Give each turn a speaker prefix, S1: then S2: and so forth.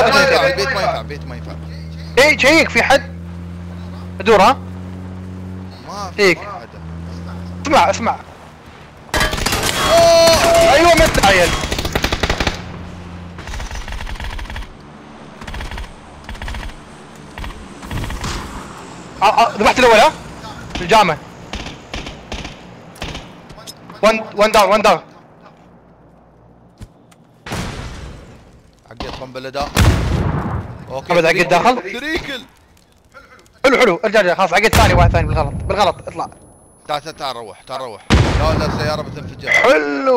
S1: صادق
S2: ما ينفع البيت ما ينفع البيت ما ينفع.
S1: اي check في حد؟ ادور ها
S2: ما في
S1: فيك.
S2: أحد.
S1: اسمع اسمع! أيوه مت عيل آه، آه، ذبحت الأول ها؟ في الجامع. one one down one down
S2: عقيت قنبله دا أوكي
S1: أبد عقيت داخل؟
S2: تريكل.
S1: حلو حلو. ارجع ارجع. خلاص عقيد ثاني واحد ثاني بالغلط. بالغلط. اطلع.
S2: تعال تعال تعال روح تعال روح. لا لا السياره بتنفجر.
S1: حلو.